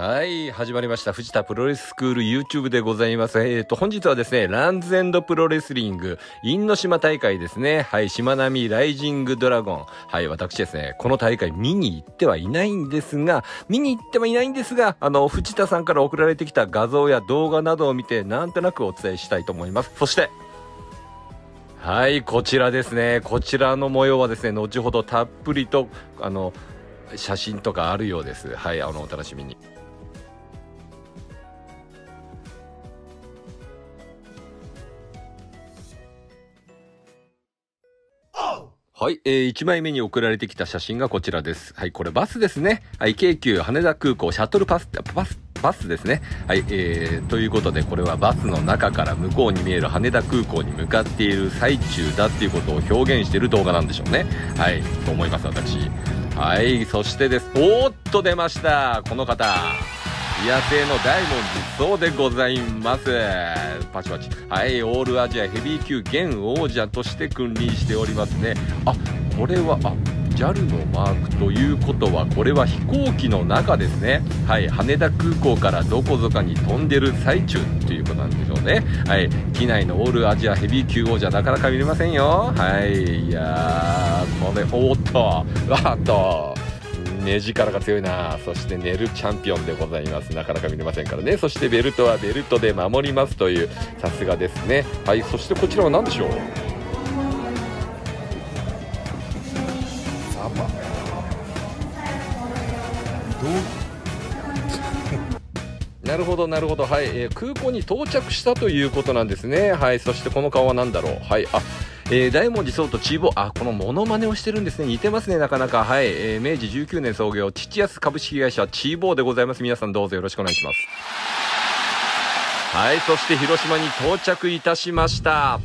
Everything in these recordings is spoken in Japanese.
はい、始まりました。藤田プロレススクール YouTube でございます。えっ、と、本日はですね、ランズエンドプロレスリング、因島大会ですね。はい、しまなみライジングドラゴン。はい、私ですね、この大会見に行ってはいないんですが、見に行ってはいないんですが、あの、藤田さんから送られてきた画像や動画などを見て、なんとなくお伝えしたいと思います。そして、はい、こちらですね。こちらの模様はですね、後ほどたっぷりと、あの、写真とかあるようです。はい、あの、お楽しみに。はい、えー、1枚目に送られてきた写真がこちらです。はい、これバスですね。はい、京急羽田空港シャトルパス、バス、バスですね。はい、えー、ということでこれはバスの中から向こうに見える羽田空港に向かっている最中だっていうことを表現している動画なんでしょうね。はい、と思います、私。はい、そしてです。おーっと出ました。この方。野生の大文字そうでございます。パチパチ。はいオールアジアヘビー級現王者として君臨しておりますね。あこれはあ JAL のマークということはこれは飛行機の中ですね。はい羽田空港からどこぞかに飛んでる最中ということなんでしょうね。はい機内のオールアジアヘビー級王者なかなか見れませんよ。はいいやーこれおっとわーっと。目力が強いな。そして寝るチャンピオンでございます。なかなか見れませんからね。そしてベルトはベルトで守りますというさすがですね。はいそしてこちらは何でしょう？サバ。なるほどなるほど。はい、えー空港に到着したということなんですね。はいそしてこの顔は何だろう？はいあえー大文字そうとチーボあこのモノマネをしてるんですね。似てますねなかなか。はい、えー明治19年創業父安株式会社チーボーでございます。皆さんどうぞよろしくお願いします。はいそして広島に到着いたしました。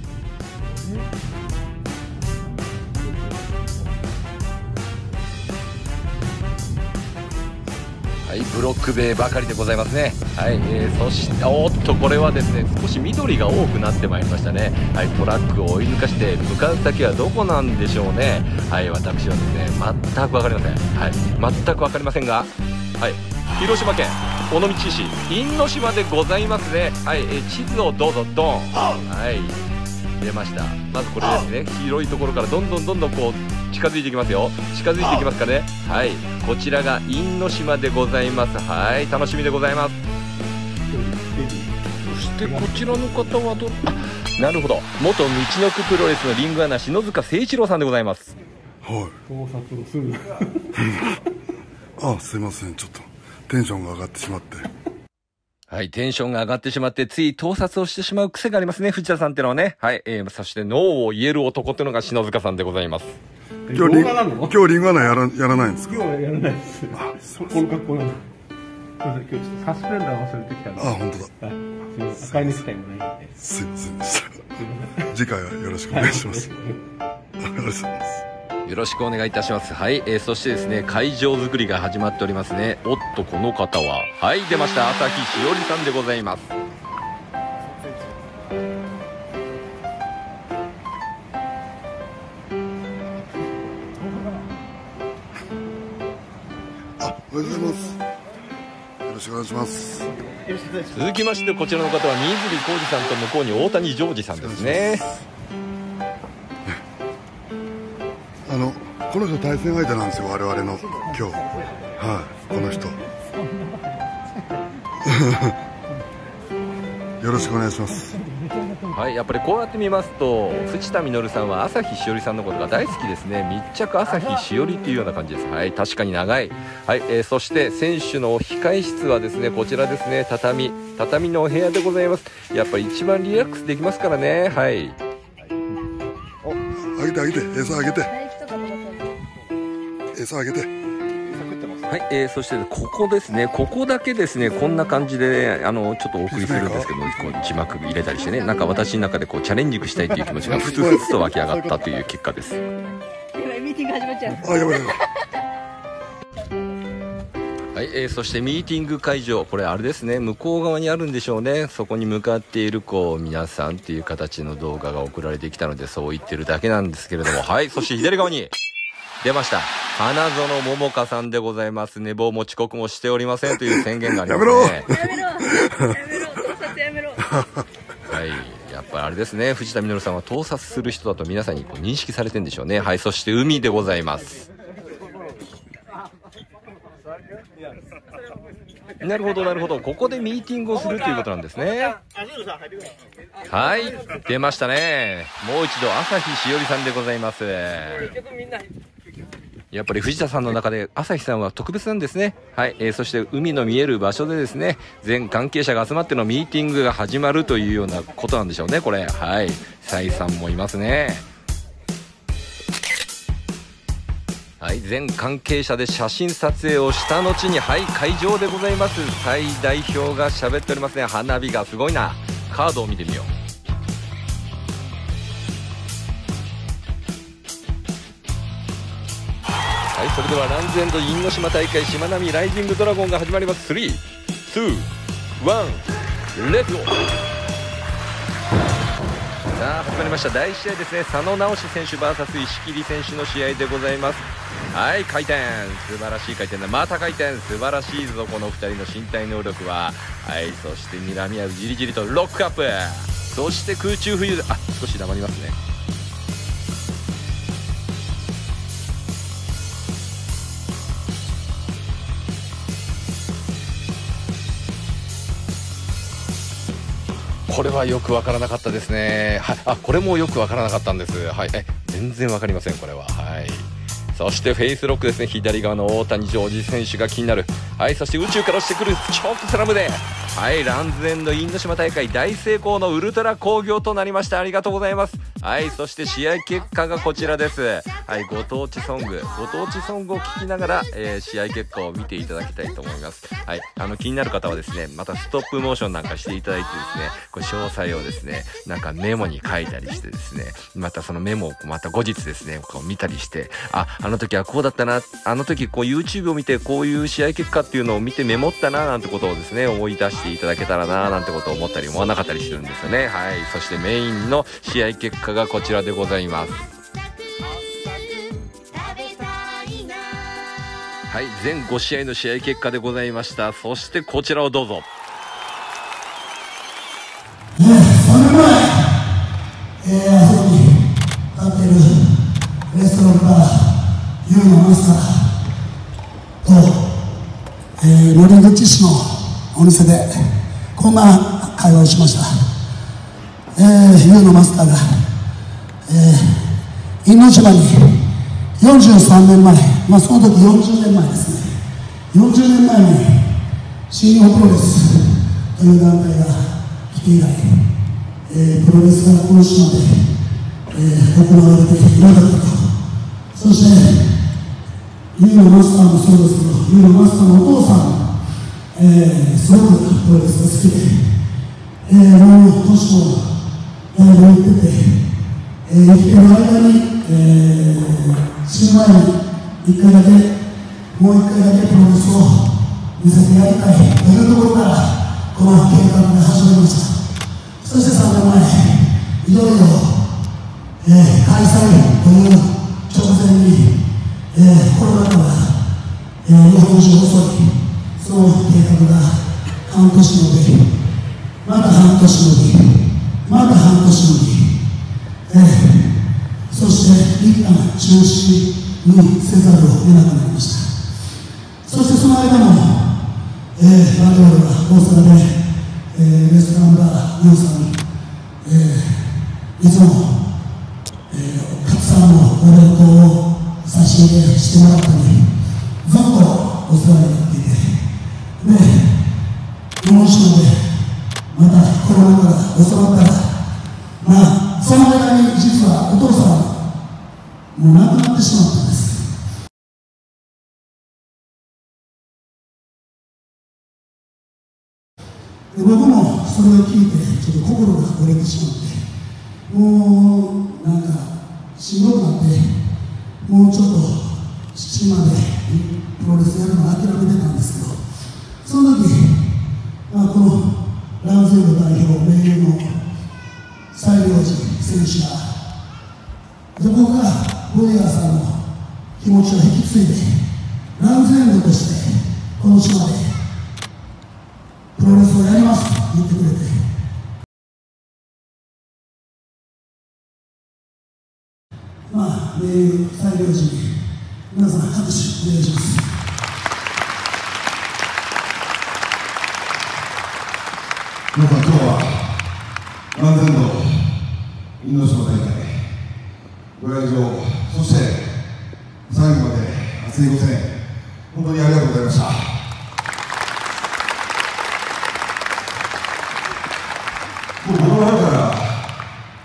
はい、ブロック塀ばかりでございますね。はい、えーそして、おーっと、これはですね、少し緑が多くなってまいりましたね。はい、トラックを追い抜かして、向かう先はどこなんでしょうね。はい、私はですね、全くわかりません。はい、全くわかりませんが、はい、広島県尾道市因島でございますね。はい、えー地図をどうぞ、ドン。はい、出ました。まずこれですね、広いところからどんどんどんどんこう、近づいていきますよ。近づいていきますかね。はい。こちらが因島でございます。はい。楽しみでございます。そしてこちらの方はどあなるほど元道のくプロレスのリングアナ篠塚誠一郎さんでございますはい盗撮をするあすいませんちょっとテンションが上がってしまってはい、テンションが上がってしまって、つい盗撮をしてしまう癖がありますね、藤田さんってのはね。はい、えー、そして、ノーを言える男ってのが篠塚さんでございます。今日リン動画なの？今日リングアナやらやらないんですか？今日はやらないです。この格好なの今日ちょっとサスペンダー忘れてきたんであ本当だ。赤いネクタイもないんで。すいません。でした次回はよろしくお願いします。ありがとうございます。よろしくお願いいたします。はい、えー、そしてですね、会場作りが始まっておりますね。おっと、この方は、はい、出ました。朝日しおりさんでございます。願いします。続きまして、こちらの方は、新泉浩二さんと向こうに大谷ジョージさんですね。あのこの人対戦相手なんですよ我々の今日。はいこの人。よろしくお願いしますはい、やっぱりこうやって見ますと、藤田実さんは朝日しおりさんのことが大好きですね。密着朝日しおりっていうような感じです。はい、確かに長い。はい、えーそして選手の控え室はですね、こちらですね、畳。畳のお部屋でございます。やっぱり一番リラックスできますからね。はい。あげてあげて餌あげて餌あげてはい、えー、そしてここですね、ここだけですね、こんな感じで、あの、ちょっとお送りするんですけど、こう字幕入れたりしてね、なんか私の中でこうチャレンジしたいという気持ちがふつふつと湧き上がったという結果です。ミーティング始まっちゃうあやばいやばい。はい、えー、そしてミーティング会場、これあれですね、向こう側にあるんでしょうね。そこに向かっている、こう、皆さんっていう形の動画が送られてきたので、そう言ってるだけなんですけれども、はい、そして左側に、出ました。花園桃香さんでございます。寝坊も遅刻もしておりませんという宣言がありますやめろね。やめろやめろ盗撮やめろはい。やっぱりあれですね。藤田実さんは盗撮する人だと皆さんにこう認識されてんでしょうね。はい。そして海でございます。なるほど、なるほど。ここでミーティングをするということなんですね。はい。出ましたね。もう一度、朝日しおりさんでございます。やっぱり藤田さんの中で朝日さんは特別なんですね。はい。えーそして海の見える場所でですね、全関係者が集まってのミーティングが始まるというようなことなんでしょうね、これ。はい。サイさんもいますね。はい、全関係者で写真撮影をした後に、はい、会場でございます。サイ代表が喋っておりますね。花火がすごいな。カードを見てみよう。それではランズエンド因島大会しまなみライジングドラゴンが始まります。3、2、1、レッツゴーさあ始まりました。第1試合ですね。佐野直志選手 VS 石切選手の試合でございます。はい回転。素晴らしい回転だ。また回転。素晴らしいぞこの2人の身体能力は。はいそして睨み合うじりじりとロックアップ。そして空中浮遊。あ少し黙りますね。れはよくわからなかったですね。はい、あ、これもよくわからなかったんです。はい、え、全然わかりません、これは。はい。そしてフェイスロックですね。左側の大谷ジョージ選手が気になる。はい、そして宇宙から落ちてくるチョークスラムで、はい、ランズエンドインド島大会大成功のウルトラ興行となりました。ありがとうございます。はい、そして試合結果がこちらです。はい、ご当地ソング、ご当地ソングを聞きながら、えー試合結果を見ていただきたいと思います。はい、あの気になる方はですね、またストップモーションなんかしていただいてですね、これ詳細をですね、なんかメモに書いたりしてですね、またそのメモをまた後日ですね、こう見たりして、あ、あの時はこうだったな、あの時こう YouTube を見てこういう試合結果っていうのを見てメモったな、なんてことをですね、思い出していただけたらな、なんてことを思ったり思わなかったりするんですよね。はい、そしてメインの試合結果がこちらでございます。はい、全5試合の試合結果でございました。そしてこちらをどうぞ。3年前、えー、あそこに立っているレストランバー、ユーのマスターと、えー、森口市のお店で、こんな会話をしました。えー、ユーのマスターが、えー、因島に43年前、まあその時40年前ですね、40年前に新日本プロレスという団体が来て以来、えープロレスがこの島で、えー行われていなかったと、そして、ユーのマスターもそうですけど、ユーのマスターのお父さん、えーすごくプロレスが好きで、えー、もう年もだいぶ行ってて、えー生きてる間に、えー死ぬ前に一回だけ、もう一回だけプロレスを見せてやりたいというところから、この計画が始まりました。そして3年前、いよいよ、えー開催という直前に、えーコロナ禍が、えー日本中を襲い、その計画が半年後で、また半年後に、また半年後に、えーそして一旦中止にせざるを得なくなりました。そしてその間も、えー、我々は大阪で、えー、レストランバー、ユーさんに、えーいつも、えー、たくさんのお弁当を差し入れしてもらったり、ずっとお世話になっていて、で、もう一度で、またコロナ禍が収まったら、その間に実はお父さん、もう亡くなってしまったんです。で僕もそれを聞いてちょっと心が折れてしまってもうなんかしんどくなってもうちょっと島でプロレスやるの諦めてたんですけどその時、まあ、このランゼル代表名誉の西良寺選手がで僕がボイヤーさんの気持ちを引き継いでランズエンドとしてこの島でプロレスをやります。と言ってくれて。まあ名誉最良人皆さん拍手お願いします。皆さん今日は万全の因島大会ご来場そして最後熱いご声本当にありがとうございました。もう僕の方から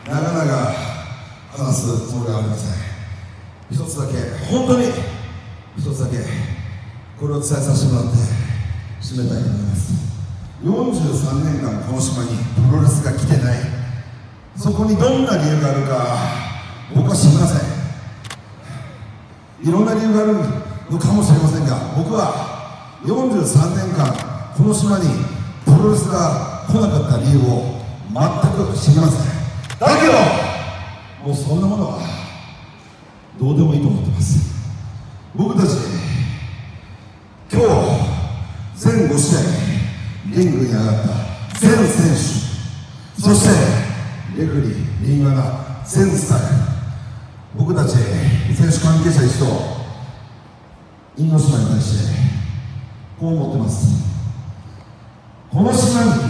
長々話すつもりはありません。一つだけ本当に一つだけこれを伝えさせてもらって締めたいと思います。43年間この島にプロレスが来てない。そこにどんな理由があるか僕は知りません。いろんな理由があるのかもしれませんが僕は43年間この島にプロレスが来なかった理由を全く知りません。だけどもうそんなものはどうでもいいと思ってます。僕たち今日全5試合リングに上がった全選手そしてレフリーリングアナ全スタッフ僕たち選手関係者一同因島に対してこう思ってます。この島に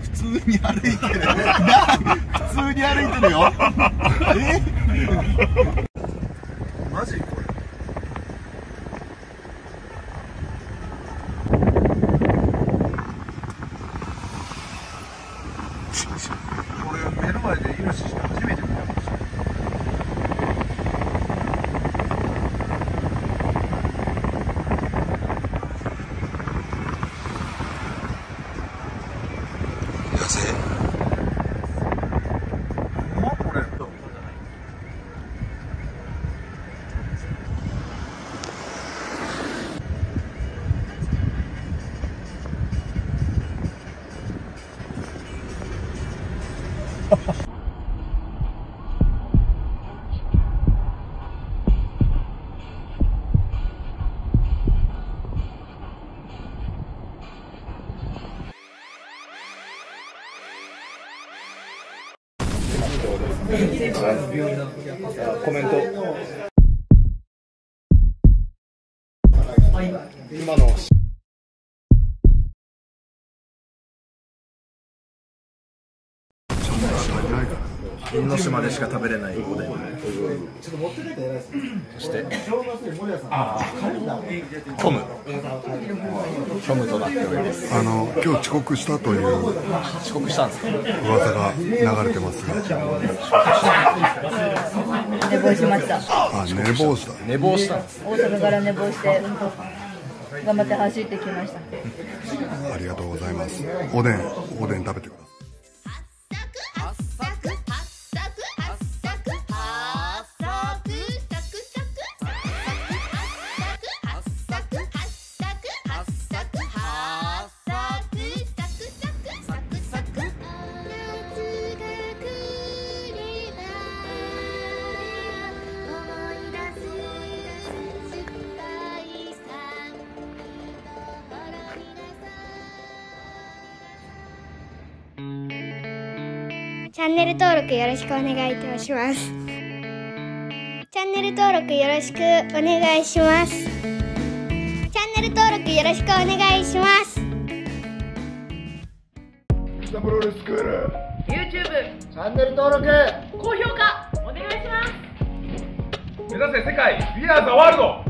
普通に歩いて。る普通に歩いてるよえマジこれこれ目の前でイノシシ初めて見たコメント。今の因島でしか食べれないおでん。そして？トム。トムとなっております。あの今日遅刻したという遅刻したんですか？噂が流れてますが寝坊しました。あ寝坊した。寝坊したんです大阪から寝坊して頑張って走ってきました。ありがとうございます。おでんおでん食べてくださいャンネル登録よろしくお願いいたします。チャンネル登録よろしくお願いします。チャンネル登録よろしくお願いします。北プロレススクール YouTube チャンネル登録高評価お願いします目指せ世界ビアーズワールド